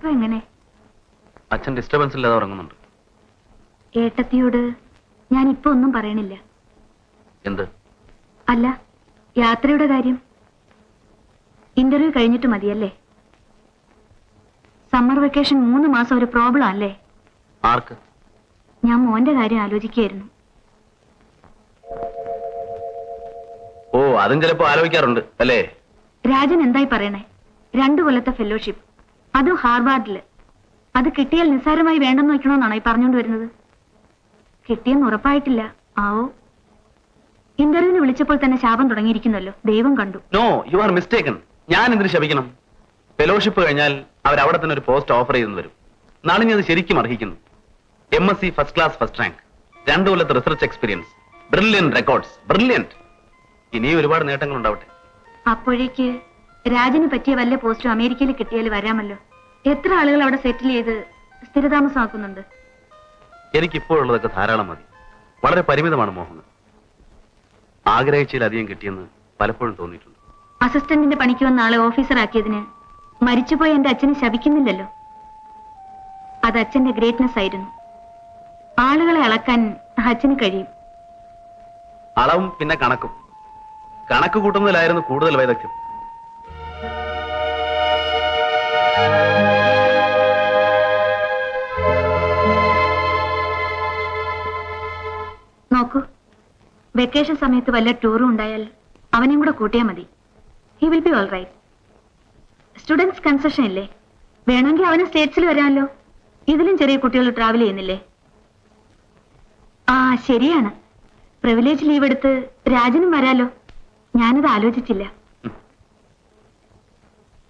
ഇപ്പൊ എങ്ങനെ? അച്ഛൻ ഡിസ്റ്റർബൻസ് ഇല്ലാതെ ഉറങ്ങുന്നുണ്ട്. ഏട്ടത്തിയോട് ഞാൻ ഇപ്പൊ ഒന്നും പറയണില്ല. എന്ത്? അല്ല യാത്രയുടെ കാര്യം. ഇന്റർവ്യൂ കഴിഞ്ഞിട്ട് മതിയല്ലേ? സമ്മർ വെക്കേഷൻ മൂന്ന് മാസം ഒരു പ്രോബ്ലം അല്ലേ ആർക്ക്? ഞാൻ മോന്റെ കാര്യം ആലോചിക്കുകയായിരുന്നു. ഓ അതും ചിലപ്പോ ആലോചിക്കാറുണ്ട് അല്ലേ? രാജൻ എന്തായി പറയണേ? രണ്ടു കൊല്ലത്തെ ഫെലോഷിപ്പ് അതും ഹാർവാർഡിൽ. അത് കിട്ടിയാൽ നിസ്സാരമായി വേണ്ടെന്ന് വയ്ക്കണമെന്നാണ് ഈ പറഞ്ഞുകൊണ്ട് വരുന്നത്? കിട്ടിയെന്ന് ഉറപ്പായിട്ടില്ല. ആവോ. ഇന്റർവ്യൂവിന് വിളിച്ചപ്പോൾ തന്നെ ശാപം തുടങ്ങിയിരിക്കുന്നല്ലോ. ദൈവം കണ്ടു. നോ യു ആർ മിസ്റ്റേക്കൺ ഞാൻ എന്തിനു ശപിക്കണം? ഫെലോഷിപ്പ് കഴിഞ്ഞാൽ അവർ അവിടെ തന്നെ ഒരു പോസ്റ്റ് ഓഫർ ചെയ്തെന്ന് വരും. നാളെ അത് ശരിക്കും അർഹിക്കുന്നു. M S C first class first rank രണ്ടു കൊല്ലത്തെ research experience brilliant records brilliant ഇനിയും ഒരുപാട് നേട്ടങ്ങൾ ഉണ്ടാവട്ടെ അപ്പോഴേക്ക് രാജന് പറ്റിയ വല്ല പോസ്റ്റും അമേരിക്കയിൽ കിട്ടിയാൽ വരാമല്ലോ. എത്ര ആളുകൾ അവിടെ സെറ്റിൽ ചെയ്ത് സ്ഥിരതാമസമാക്കുന്നുണ്ട് എനിക്കിപ്പോഴുള്ളതൊക്കെ ധാരാളം മതി. വളരെ പരിമിതമാണ് മോഹൻ. ആഗ്രഹിച്ചതിലധികം കിട്ടിയെന്ന് പലപ്പോഴും തോന്നിയിട്ടുണ്ട്. അസിസ്റ്റന്റിന്റെ പണിക്ക് വന്ന ആളെ ഓഫീസറാക്കിയതിന് മരിച്ചുപോയ എന്റെ അച്ഛനെ ശപിക്കുന്നില്ലല്ലോ. അത് അച്ഛന്റെ ഗ്രേറ്റ്നെസ് ആയിരുന്നു. ആളുകളെ അളക്കാൻ അച്ഛന് കഴിയും. അളവും പിന്നെ കണക്കും. കണക്ക് കൂട്ടുന്നതിലായിരുന്നു കൂടുതൽ വൈദഗ്ധ്യം. വെക്കേഷൻ സമയത്ത് വല്ല ടൂറും ഉണ്ടായാൽ അവനെയും കൂടെ കൂട്ടിയാൽ മതി. He will be all right students concession ഇല്ലേ? വേണമെങ്കിൽ അവന് സ്റ്റേറ്റ്സിൽ വരാമല്ലോ. ഇതിലും ചെറിയ കുട്ടികൾ ട്രാവൽ ചെയ്യുന്നില്ലേ? ആ ശരിയാണ്. പ്രിവിലേജ് ലീവ് എടുത്ത് രാജനും വരാലോ. ഞാനത് ആലോചിച്ചില്ല.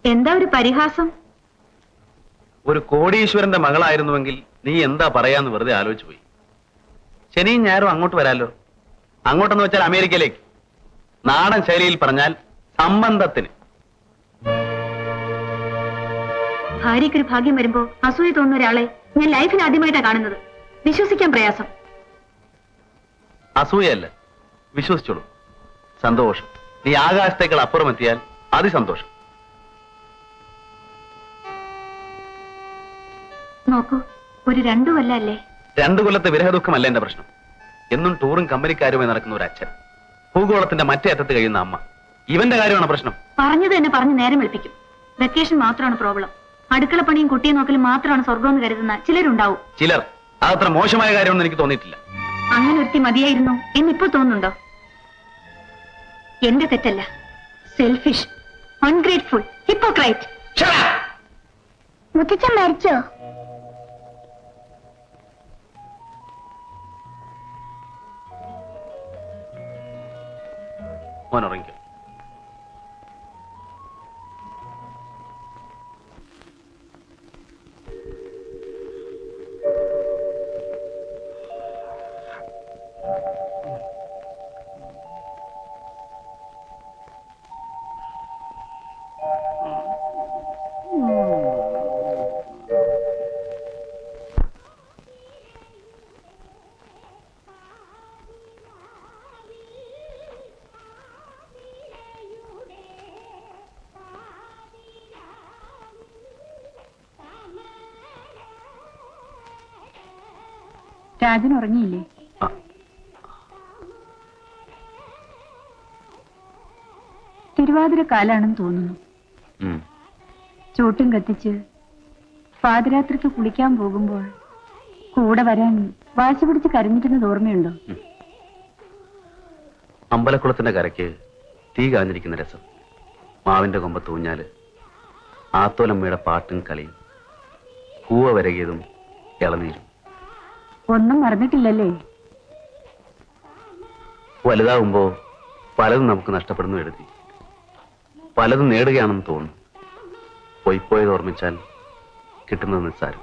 എന്താ ഒരു പരിഹാസം? ഒരു കോടീശ്വരന്റെ മകളായിരുന്നുവെങ്കിൽ നീ എന്താ പറയാന്ന് വെറുതെ ആലോചിച്ചു പോയി ശനിയും ഞായറും അങ്ങോട്ട് വരാലോ. അങ്ങോട്ടെന്ന് വെച്ചാൽ അമേരിക്കയിലേക്ക്. നാടൻ ശൈലിയിൽ പറഞ്ഞാൽ സംബന്ധത്തിന്. ഭാര്യയ്ക്കൊരു ഭാഗ്യം വരുമ്പോ അസൂയ തോന്നുന്ന ഒരാളെ ഞാൻ ലൈഫിൽ ആദ്യമായിട്ടാണ് കാണുന്നത്. വിശ്വസിക്കാൻ പ്രയാസം. അസൂയല്ല വിശ്വസിച്ചോളൂ. സന്തോഷം. നീ ആകാശത്തേക്കാൾ അപ്പുറം എത്തിയാൽ അതിസന്തോഷം. നോക്കൂ ഒരു രണ്ടു കൊല്ലല്ലേ രണ്ടു കൊല്ലത്തെ വിരഹദുഃഖമല്ല എന്റെ പ്രശ്നം. എന്നും ടൂറും കമ്പനിക്കാരുമായി നടക്കുന്ന ഒരു അച്ഛൻ. ഭൂഗോളത്തിന്റെ മറ്റേ അറ്റത്ത് കഴിയുന്ന അമ്മ. ഇവന്റെ കാര്യമാണ് പ്രശ്നം? പറഞ്ഞത് തന്നെ പറഞ്ഞ് നേരം വെളുപ്പിക്കും. വെക്കേഷൻ മാത്രമാണ് പ്രോബ്ലം അടുക്കള പണിയും കുട്ടിയെ നോക്കലും മാത്രമാണ് സ്വർഗം എന്ന് കരുതുന്ന ചിലരുണ്ടാവും. ചിലർ. അതത്ര മോശമായ കാര്യമൊന്നും എനിക്ക് തോന്നിയിട്ടില്ല. അങ്ങനെ ഒരുത്തി മതിയായിരുന്നു എന്നിപ്പോ തോന്നുന്നുണ്ടോ? എന്റെ തെറ്റല്ല. സെൽഫിഷ് അൺഗ്രേറ്റ്ഫുൾ ഹിപ്പോക്രൈറ്റ് മുത്തച്ഛൻ മരിച്ചോ? മോൻ ഉറങ്ങിക്കോ. രാജൻ ഉറങ്ങിയില്ലേ? തിരുവാതിര കാലാണെന്ന് തോന്നുന്നു. ചൂട്ടും കത്തിച്ച് പാതിരാത്രിക്ക് കുളിക്കാൻ പോകുമ്പോൾ കൂടെ വരാൻ വാശി പിടിച്ച് കരഞ്ഞിരുന്നത് ഓർമ്മയുണ്ടോ? അമ്പലക്കുളത്തിന്റെ കരയ്ക്ക് തീ കാഞ്ഞിരിക്കുന്ന രസം. മാവിന്റെ കൊമ്പ തൂഞ്ഞാൽ ആത്തോലമ്മയുടെ പാട്ടും കളിയും. കൂവ വരകിയതും ഇളനീരും. ഒന്നും മറന്നിട്ടില്ലല്ലേ? വലുതാവുമ്പോ പലതും നമുക്ക് നഷ്ടപ്പെടുന്നു എഴുതി. പലതും നേടുകയാണെന്ന് തോന്നുന്നു. പോയി പോയിപ്പോയത് ഓർമ്മിച്ചാൽ കിട്ടുന്നത് നിസ്സാരം.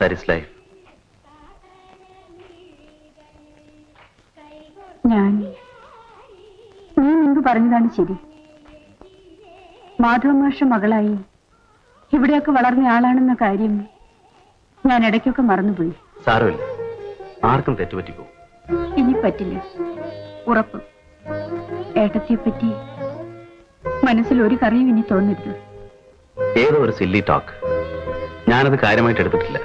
ദാറ്റ് ലൈഫ് ഞാൻ. നീ മുൻപ് പറഞ്ഞതാണ് ശരി. മാധവമാഷ മകളായി ഇവിടെയൊക്കെ വളർന്ന ആളാണെന്ന കാര്യം ഞാൻ ഇടയ്ക്കൊക്കെ മറന്നുപോയി. സാരമില്ല. ആർക്കും തെറ്റുപറ്റി പോകും ഇനി പറ്റില്ല. ഉറപ്പ്. ഏട്ടത്തെ പറ്റി മനസ്സിൽ ഒരു കറിയും ഇനി തോന്നരുത്. ഏതോ ഒരു സില്ലി ടോക്ക് ഞാനത് കാര്യമായിട്ട് എടുത്തിട്ടില്ല.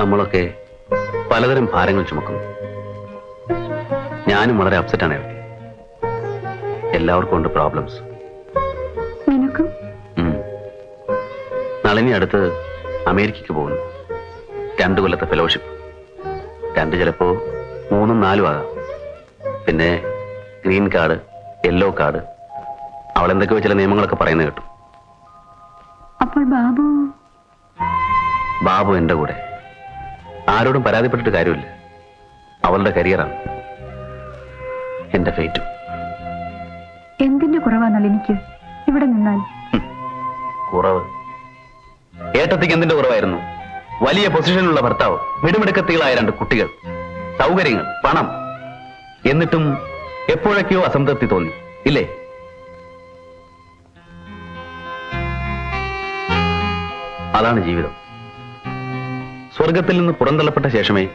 നമ്മളൊക്കെ പലതരം ഭാരങ്ങൾ ചുമക്കുന്നു. ഞാനും വളരെ അപ്സെറ്റാണ് എല്ലാവർക്കും ഉണ്ട് പ്രോബ്ലംസ് നളിനി അടുത്ത് അമേരിക്കയ്ക്ക് പോകുന്നു. രണ്ടു കൊല്ലത്തെ ഫെലോഷിപ്പ് രണ്ട് ചിലപ്പോ മൂന്നും നാലും ആകാം. പിന്നെ ഗ്രീൻ കാർഡ് യെല്ലോ കാർഡ് അവൾ എന്തൊക്കെയോ ചില നിയമങ്ങളൊക്കെ പറയുന്നത് കേട്ടു. അപ്പോൾ ബാബു? ബാബു എന്റെ കൂടെ. ആരോടും പരാതിപ്പെട്ടിട്ട് കാര്യമില്ല. അവളുടെ കരിയറാണ് എന്റെ ഫേറ്റും എന്തിന്റെ കുറവാ എനിക്ക് ഇവിടെ നിന്നാൽ. കുറവ്. ഏട്ടത്തിക്ക് എന്തിന്റെ കുറവായിരുന്നു? വലിയ പൊസിഷനിലുള്ള ഭർത്താവ് മിടുമിടുക്കത്തികളായ രണ്ട് കുട്ടികൾ. സൗകര്യങ്ങൾ പണം. എന്നിട്ടും എപ്പോഴൊക്കെയോ അസംതൃപ്തി തോന്നി. ഇല്ലേ? അതാണ് ജീവിതം. സ്വർഗത്തിൽ നിന്ന് പുറന്തള്ളപ്പെട്ട ശേഷമേ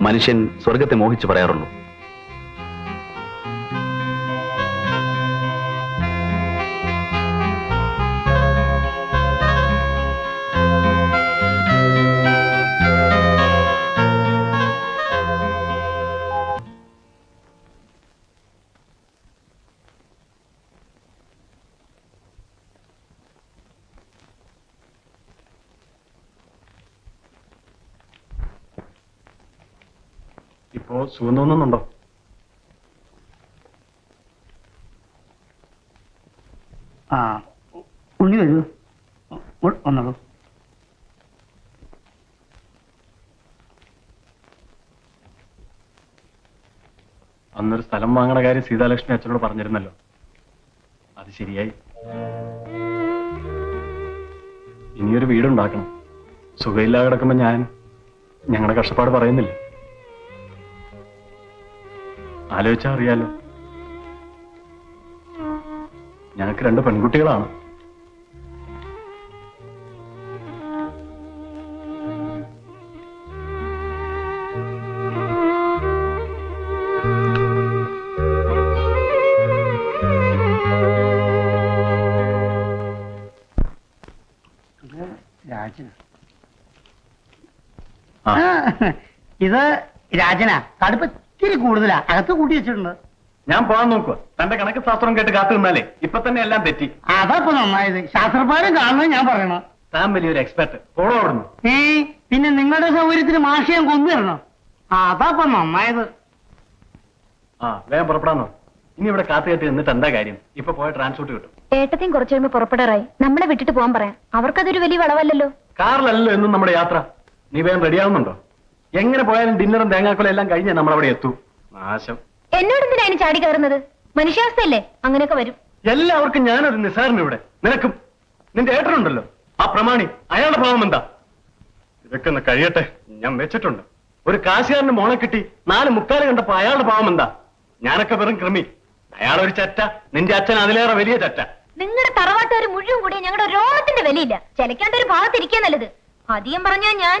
മനുഷ്യൻ സ്വർഗത്തെ മോഹിച്ചു പറയാറുള്ളൂ. ഇപ്പോ സുഖം തോന്നുന്നുണ്ടോ? ആ ഉണ്ണി വരൂ. വന്നോളൂ. അന്നൊരു സ്ഥലം വാങ്ങണ കാര്യം സീതാലക്ഷ്മി അച്ഛനോട് പറഞ്ഞിരുന്നല്ലോ. അത് ശരിയായി. ഇനിയൊരു വീടുണ്ടാക്കണം. സുഖമില്ലാതെ കിടക്കുമ്പോ ഞാൻ ഞങ്ങളുടെ കഷ്ടപ്പാട് പറയുന്നില്ല. ആലോചിച്ചാ അറിയാലോ. ഞങ്ങൾക്ക് രണ്ട് പെൺകുട്ടികളാണ്. ഇത് രാജന. ആ. ഇത് രാജന. കടുപ്പ് കൂടുതലാ. അകത്ത് കൂട്ടി വെച്ചിട്ടുണ്ട്. ഞാൻ പോകാൻ നോക്കുക തന്റെ കണക്ക് ശാസ്ത്രം കേട്ട് കാത്തു നിന്നാലേ ഇപ്പൊ തന്നെ എല്ലാം തെറ്റി. അതപ്പൊ നന്നായത്. ശാസ്ത്രപാരം കാണുന്നത് ഞാൻ പറയണം. താൻ വലിയൊരു എക്സ്പെർട്ട് പോളോ അവിടുന്ന്. ഏ പിന്നെ നിങ്ങളുടെ സൗകര്യത്തിന് മാഷിയം കൊന്നു തരണം? ഇപ്പൊ നന്നായത്. ആ വേഗം പുറപ്പെടാന്നോ. ഇനി ഇവിടെ കാത്തു കെട്ടി നിന്നിട്ട് എന്താ കാര്യം? ഇപ്പൊ പോയ ട്രാൻസ്പോർട്ട് കിട്ടും. ഏട്ടത്തെയും കുറച്ചു കഴിയുമ്പോ പുറപ്പെടാറായി. നമ്മളെ വിട്ടിട്ട് പോകാൻ പറയാം. അവർക്കതൊരു വലിയ വളവല്ലല്ലോ. കാറിലല്ലോ എന്നും നമ്മുടെ യാത്ര. നീ വേഗം റെഡിയാവുന്നുണ്ടോ എങ്ങനെ പോയാലും ഡിന്നറും തേങ്ങാക്കളും എല്ലാം കഴിഞ്ഞേ നമ്മളവിടെ എത്തൂ. നാശം. എന്നോട് എന്തിനാ അതിന് ചാടി കയറുന്നത്? മനുഷ്യാവസ്ഥയല്ലേ? അങ്ങനെയൊക്കെ വരും. എല്ലാവർക്കും ഞാനൊരു നിസാറിന് ഇവിടെ. നിനക്കും. നിന്റെ ഏട്ടനുണ്ടല്ലോ. ആ പ്രമാണി അയാളുടെ ഭാവം എന്താ? ഇതൊക്കെ ഒന്ന് കഴിയട്ടെ. ഞാൻ വെച്ചിട്ടുണ്ട്. ഒരു കാശുകാരന് മോളെ കിട്ടി നാല് മുക്കാൽ കണ്ടപ്പോ അയാളുടെ ഭാവം എന്താ? ഞാനൊക്കെ വെറും ക്രിമി അയാളൊരു ചറ്റ. നിന്റെ അച്ഛൻ അതിലേറെ വലിയ ചറ്റ. നിങ്ങളുടെ തറവാട്ടുകാർ മുഴുവൻ കൂടി ഞങ്ങളുടെ രോഗത്തിന്റെ വിലയില്ല. ചിലക്കാണ്ട് ഒരു ഭാഗത്തിരിക്കാൻ നല്ലത്. അധികം പറഞ്ഞാ ഞാൻ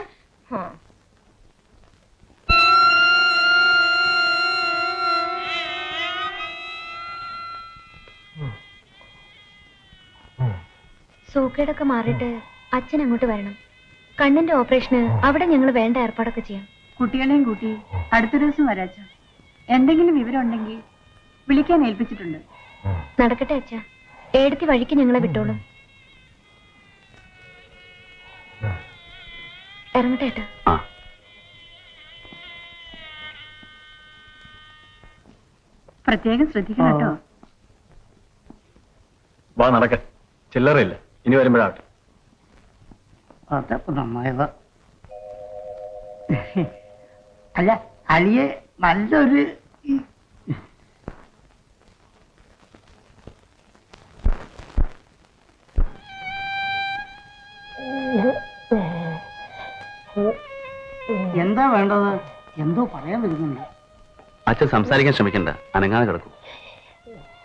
സൂക്കേടൊക്കെ മാറിയിട്ട് അച്ഛൻ അങ്ങോട്ട് വരണം. കണ്ണിന്റെ ഓപ്പറേഷന് അവിടെ ഞങ്ങൾ വേണ്ട ഏർപ്പാടൊക്കെ ചെയ്യാം. കുട്ടികളെയും കൂട്ടി അടുത്ത ദിവസം വരാച്ച എന്തെങ്കിലും വിവരം ഉണ്ടെങ്കിൽ വിളിക്കാൻ ഏൽപ്പിച്ചിട്ടുണ്ട്. നടക്കട്ടെ അച്ഛ. ഏടത്തി വഴിക്ക് ഞങ്ങളെ വിട്ടോളൂ. ഇറങ്ങട്ടെ ഏട്ടാ. പ്രത്യേകം ശ്രദ്ധിക്കണം കേട്ടോ. വാ നടക്ക. ചില്ലറയില്ല. ഇനി വരുമ്പോഴാട്ടെ അതപ്പോ നന്നായത്. അല്ല അലിയെ നല്ലൊരു എന്താ വേണ്ടത്? എന്തോ പറയാൻ വരുന്നുണ്ട്. അച്ഛൻ സംസാരിക്കാൻ ശ്രമിക്കണ്ട. അനങ്ങാതെ കിടക്കും.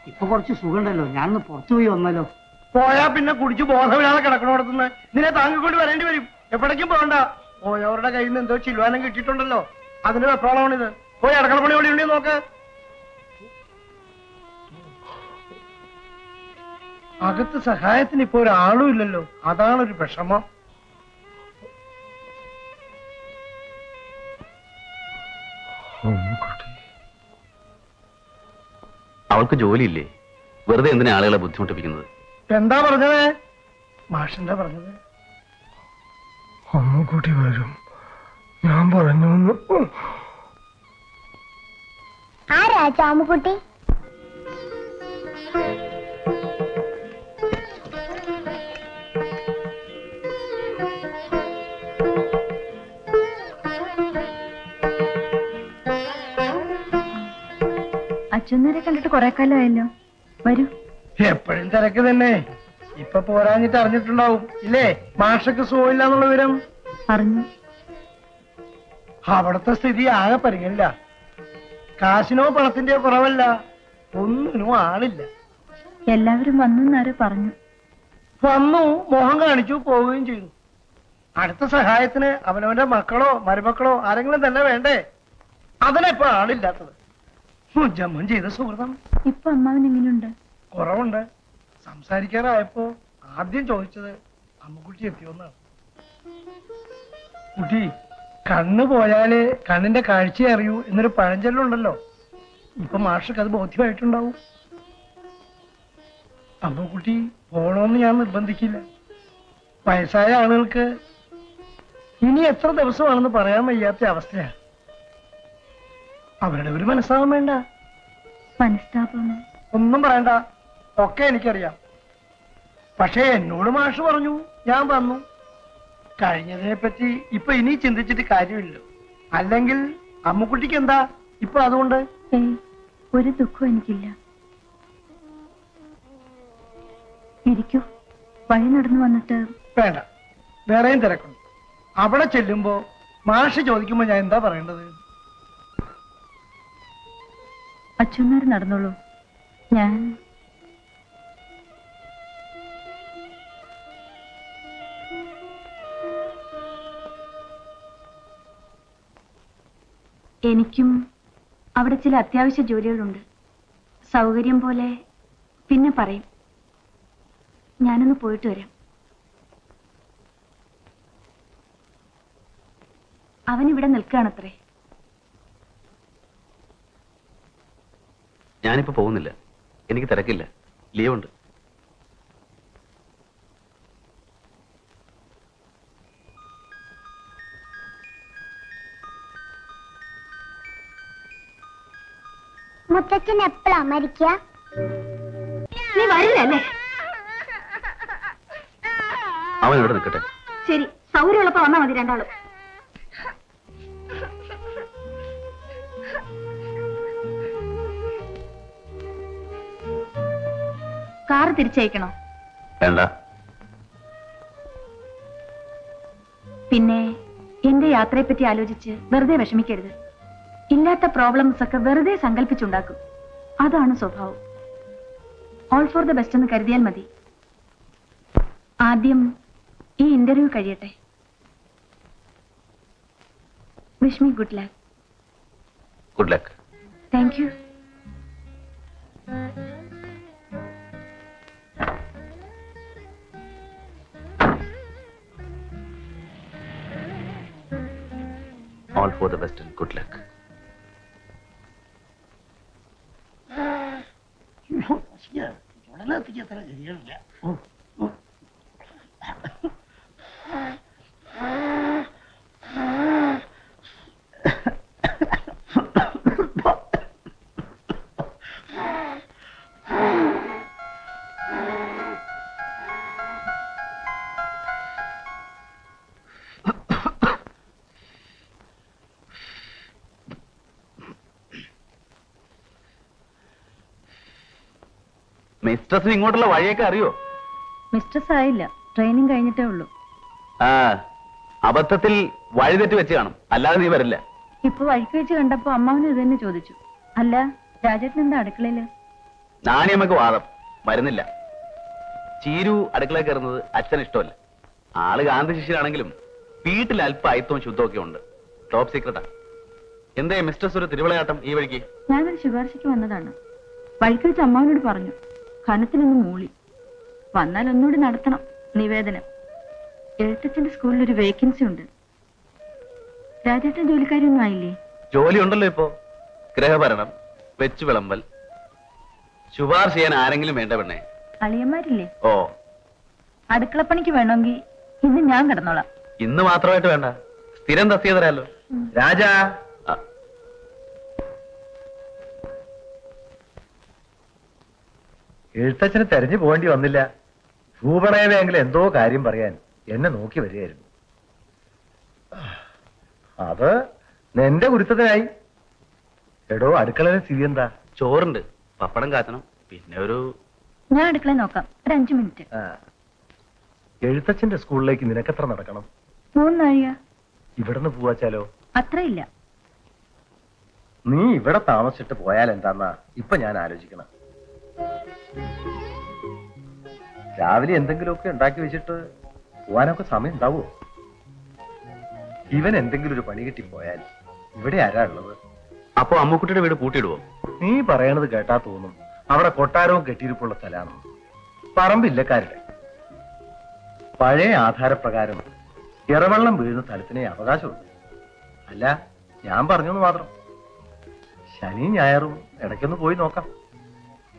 ഇപ്പൊ കുറച്ച് സുഖമുണ്ടല്ലോ. ഞാൻ പുറത്തു പോയി വന്നല്ലോ പോയാ പിന്നെ കുടിച്ചു ബോധമില്ലാതെ കിടക്കണോടത്തുനിന്ന് നിന്നെ താങ്ങിക്കൊണ്ട് വരേണ്ടി വരും. എവിടേക്കും പോകണ്ട. പോയവരുടെ കയ്യിൽ നിന്ന് എന്തോ ചിൽവാനം കിട്ടിയിട്ടുണ്ടല്ലോ. അതിന്റെ വെപ്രാളമാണിത്. പോയി അടക്കള പണി എവിടെ ഉണ്ടെന്ന് നോക്ക്. അകത്ത് സഹായത്തിന് ഇപ്പൊ ഒരാളും ഇല്ലല്ലോ. അതാണൊരു വിഷമം. അവൾക്ക് ജോലിയില്ലേ? വെറുതെ എന്തിനാ ആളുകളെ ബുദ്ധിമുട്ടിപ്പിക്കുന്നത്? എന്താ പറഞ്ഞത്? മാഷെന്താ പറഞ്ഞത്? അമ്മുക്കുട്ടി വരും. ഞാൻ പറഞ്ഞു ആരാ ചാമുക്കുട്ടി അച്ഛനേരെ കണ്ടിട്ട് കുറെ കാലമായല്ലോ. വരൂ. എപ്പോഴും തിരക്ക് തന്നെ. ഇപ്പൊ പോരാഞ്ഞിട്ട് അറിഞ്ഞിട്ടുണ്ടാവും. ഇല്ലേ? മാഷക്ക് സുഖമില്ല എന്നുള്ള വിവരം? അറിഞ്ഞു. അവിടുത്തെ സ്ഥിതി ആകെ പരിഗണില്ല. കാശിനോ പണത്തിന്റെ കുറവല്ല. ഒന്നിനും ആളില്ല. എല്ലാവരും വന്നു പറഞ്ഞു. വന്നു മോഹം കാണിച്ചു പോവുകയും ചെയ്തു. അടുത്ത സഹായത്തിന് അവനവന്റെ മക്കളോ മരുമക്കളോ ആരെങ്കിലും തന്നെ വേണ്ടേ? അതിനെപ്പോ ആളില്ലാത്തത്. ജമ്മൻ ചെയ്ത സുഹൃതം ഇപ്പൊ അമ്മാവൻ എങ്ങനെയുണ്ട്? കുറവുണ്ട്. സംസാരിക്കാറായപ്പോ ആദ്യം ചോദിച്ചത് അമ്മുക്കുട്ടി എത്തിയോന്നാണ് കുട്ടി കണ്ണ് പോയാൽ കണ്ണിന്റെ കാഴ്ച അറിയൂ എന്നൊരു പഴഞ്ചൊല്ലുണ്ടല്ലോ. ഇപ്പൊ മാഷക്ക് അത് ബോധ്യമായിട്ടുണ്ടാവും. അമ്മുക്കുട്ടി പോണോന്ന് ഞാൻ നിർബന്ധിക്കില്ല. വയസ്സായ ആളുകൾക്ക് ഇനി എത്ര ദിവസമാണെന്ന് പറയാൻ വയ്യാത്ത അവസ്ഥയാണ് അവരുടെ ഒരു മനസ്സാവാൻ വേണ്ട. മനസ്താപം. ഒന്നും പറയണ്ട. ഒക്കെ എനിക്കറിയാം. പക്ഷേ എന്നോട് മാഷ് പറഞ്ഞു ഞാൻ വന്നു. കഴിഞ്ഞതിനെ പറ്റി ഇപ്പൊ ഇനി ചിന്തിച്ചിട്ട് കാര്യമില്ല. അല്ലെങ്കിൽ അമ്മുക്കുട്ടിക്ക് എന്താ ഇപ്പൊ അതുകൊണ്ട്? ഒരു ദുഃഖം എനിക്കില്ല. ഇരിക്കൂ. വഴി നടന്നു വന്നിട്ട് വേണ്ട. വേറെയും തിരക്കുണ്ട്. അവിടെ ചെല്ലുമ്പോ മാഷ് ചോദിക്കുമ്പോ ഞാൻ എന്താ പറയേണ്ടത്? അച്ഛന്മാർ നടന്നോളൂ. ഞാൻ അവിടെ ചില അത്യാവശ്യ ജോലികളുണ്ട്. സൗകര്യം പോലെ പിന്നെ പറയും. ഞാനൊന്ന് പോയിട്ട് വരാം. അവൻ ഇവിടെ നിൽക്കുകയാണത്രേ. ഞാനിപ്പോ പോകുന്നില്ല. എനിക്ക് തിരക്കില്ല. ലീവുണ്ട്. മുത്തച്ഛൻ എപ്പോഴാ മരിക്ക? നീ വരില്ലല്ലേ അവൻ ഇവിടെ നിൽക്കട്ടെ. ശരി സൗകര്യമുള്ളപ്പോ വന്നാ മതി രണ്ടാളും. കാറ് തിരിച്ചയക്കണോ? വേണ്ട. പിന്നെ എന്റെ യാത്രയെ പറ്റി ആലോചിച്ച് വെറുതെ വിഷമിക്കരുത്. ഇല്ലാത്ത പ്രോബ്ലംസ് ഒക്കെ വെറുതെ സങ്കല്പിച്ചുണ്ടാക്കും അതാണ് സ്വഭാവം. ഓൾ ഫോർ ദ ബെസ്റ്റ് എന്ന് കരുതിയാൽ മതി. ആദ്യം ഈ ഇന്റർവ്യൂ കഴിയട്ടെ. Wish me good luck good luck thank you All for the best and good best and good luck മിസ്ട്രസിന് ഇങ്ങോട്ടുള്ള വഴിയൊക്കെ അറിയോ? മിസ്ട്രസ് ആയില്ല. ട്രെയിനിങ് കഴിഞ്ഞിട്ടേ ഉള്ളൂ. ആ അബദ്ധത്തിൽ വഴി തെറ്റി വെച്ച് കാണും. അല്ലാതെ നീ വരില്ല. ഇപ്പൊ വഴിക്ക് വെച്ച് കണ്ടപ്പോ അമ്മാവന് ഇത് തന്നെ ചോദിച്ചു. അല്ല രാജേട്ടൻ എന്താ അടുക്കളയിൽ? നാണിയമ്മക്ക് വാദം. വരുന്നില്ല. ചീരു അടുക്കള കയറുന്നത് അച്ഛൻ ഇഷ്ടമല്ല. ആൾ ഗാന്ധി ശിഷ്യനാണെങ്കിലും വീട്ടിൽ അല്പം അയത്തവും ശുദ്ധമൊക്കെ ഉണ്ട്. ടോപ്പ് സീക്രട്ടാ എന്തേ മിസ്റ്റർ സുര തിരുവിളയാട്ടം ഈ വഴിക്ക്? ഞാനൊരു ശുപാർശയ്ക്ക് വന്നതാണ്. വഴിക്ക് വെച്ച് അമ്മാവനോട് പറഞ്ഞു. ഖനത്തിലൊന്ന് മൂളി. വന്നാൽ ഒന്നുകൂടി നടത്തണം നിവേദനം. എഴുത്തച്ഛന്റെ സ്കൂളിൽ ഒരു വേക്കൻസി ഉണ്ട്. രാജേട്ടൻ ജോലിക്കാരിയൊന്നും ആയില്ലേ? ജോലി ഉണ്ടല്ലോ ഇപ്പോ. ഗ്രഹഭരണം വെച്ചു വിളമ്പൽ. ശുപാർശ ചെയ്യാൻ ആരെങ്കിലും വേണ്ട പെണ്ണേ? അളിയന്മാരില്ലേ? ഓ. അടുക്കളപ്പണിക്ക് വേണമെങ്കിൽ ഇന്ന് ഞാൻ കിടന്നോളാം. ഇന്ന് മാത്രമായിട്ട് വേണ്ട. സ്ഥിരം തസ്തിയതരാലോ രാജാ എഴുത്തച്ഛന് തെരഞ്ഞു പോകേണ്ടി വന്നില്ല. ഭൂപണയമെങ്കിൽ എന്തോ കാര്യം പറയാൻ എന്നെ നോക്കി വരികയായിരുന്നു. അത് നിന്റെ ഗുരുത്തത്തിനായി എടോ അടുക്കളയിലെ സ്ഥിതി എന്താ? ചോറുണ്ട്. പപ്പടം കാത്തണം. പിന്നെ ഒരു ഞാൻ അടുക്കള നോക്കാം. ഒരു അഞ്ചു മിനിറ്റ്. ആ. എഴുത്തച്ഛന്റെ സ്കൂളിലേക്ക് നിനക്കെത്ര നടക്കണം? മൂന്നാഴിക. ഇവിടുന്ന് പോവാച്ചാലോ? അത്രയില്ല. നീ ഇവിടെ താമസിച്ചിട്ട് പോയാൽ എന്താന്നാ? ഇപ്പൊ ഞാൻ ആലോചിക്കണം. രാവിലെ എന്തെങ്കിലുമൊക്കെ ഉണ്ടാക്കി വെച്ചിട്ട് പോവാനൊക്കെ സമയം ഉണ്ടാവുമോ ഇവൻ എന്തെങ്കിലും ഒരു പണി കിട്ടി പോയാൽ ഇവിടെ ആരാ ഉള്ളത്? അപ്പോ അമ്മുക്കുട്ടിയുടെ വീട് പൂട്ടിയിടുവോ? നീ പറയണത് കേട്ടാ തോന്നും. അവിടെ കൊട്ടാരവും കെട്ടിയിരിപ്പുള്ള സ്ഥലമാണ്. പറമ്പില്ലക്കാരുടെ. പഴയ ആധാരപ്രകാരം ഇറവെള്ളം വീഴുന്ന സ്ഥലത്തിനെ അവകാശമുള്ളൂ അല്ല ഞാൻ പറഞ്ഞെന്ന് മാത്രം. ശനി ഞായറും ഇടയ്ക്കൊന്ന് പോയി നോക്കാം.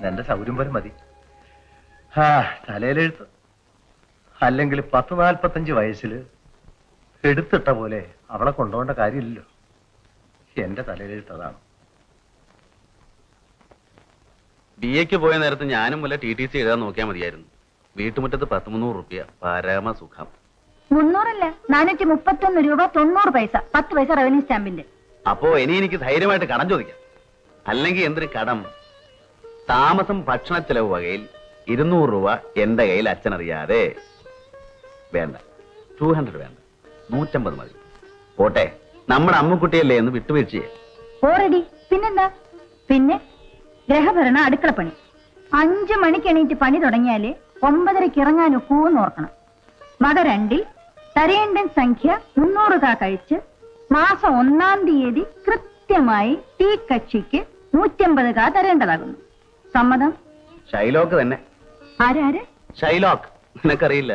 എന്റെ സൗകര്യം പോലും മതി. ആ തലയിലെഴുത്ത്. അല്ലെങ്കിൽ പത്ത് നാൽപ്പത്തഞ്ച് വയസ്സിൽ എടുത്തിട്ട പോലെ അവളെ കൊണ്ടുപോകേണ്ട കാര്യമില്ലല്ലോ. എന്റെ തലയിലെഴുത്ത് അതാണ്. ബി എക്ക് പോയ നേരത്ത് ഞാനും വല്ല ടി ടി സി എഴുതാൻ നോക്കിയാൽ മതിയായിരുന്നു. വീട്ടുമുറ്റത്ത് പത്ത് മുന്നൂറ് റുപ്യ പരമസുഖം മുന്നൂറല്ല നാനൂറ്റി മുപ്പത്തൊന്ന് രൂപ തൊണ്ണൂറ് പൈസ പത്ത് പൈസ റവന്യൂ സ്റ്റാമ്പിന്റെ. അപ്പോ ഇനി എനിക്ക് ധൈര്യമായിട്ട് കടം ചോദിക്കാം. അല്ലെങ്കിൽ എന്തൊരു കടം? താമസം ഭക്ഷണ ചെലവ് വകയിൽ ഇരുന്നൂറ് രൂപ എന്റെ കയ്യിൽ അച്ഛനറിയാതെ. വേണ്ട. ടു ഹൺഡ്രഡ് വേണ്ട. നൂറ്റമ്പത് മതി. പോട്ടെ. നമ്മുടെ അമ്മക്കുട്ടിയല്ലേ എന്ന് വിട്ടുവീഴ്ചയെ ഓൾറെഡി പിന്നെന്താ? പിന്നെ ഗ്രഹഭരണ അടുക്കള പണി. അഞ്ചു മണിക്ക് എണീറ്റ് പണി തുടങ്ങിയാൽ ഒമ്പതരയ്ക്ക് ഇറങ്ങാൻ ഒക്കൂന്ന് ഓർക്കണം. മക രണ്ടിൽ തരേണ്ടൻ സംഖ്യ മുന്നൂറ് കാ കഴിച്ച് മാസം ഒന്നാം തീയതി കൃത്യമായി തീ കക്ഷിക്ക് നൂറ്റമ്പത് കാ തരേണ്ടതാകുന്നു. സമ്മതം? ഷൈലോക്ക് തന്നെ. ആരാര് ഷൈലോക്ക് നിനക്കറിയില്ല.